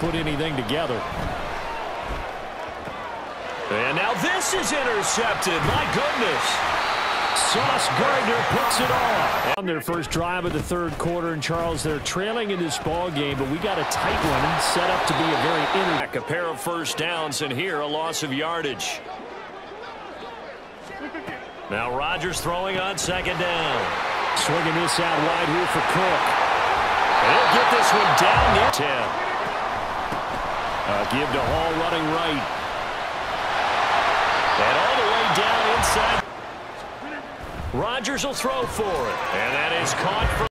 put anything together. And now this is intercepted. My goodness. Sauce Gardner puts it on. On their first drive of the third quarter, and Charles, they're trailing in this ball game, but we got a tight one set up to be a very inter. A pair of first downs, and here a loss of yardage. Now Rodgers throwing on second down. Swinging this out wide here for Cook. He'll get this one down near 10. Uh, give to Hall running right. And all the way down inside. Rodgers will throw for it. And that is caught for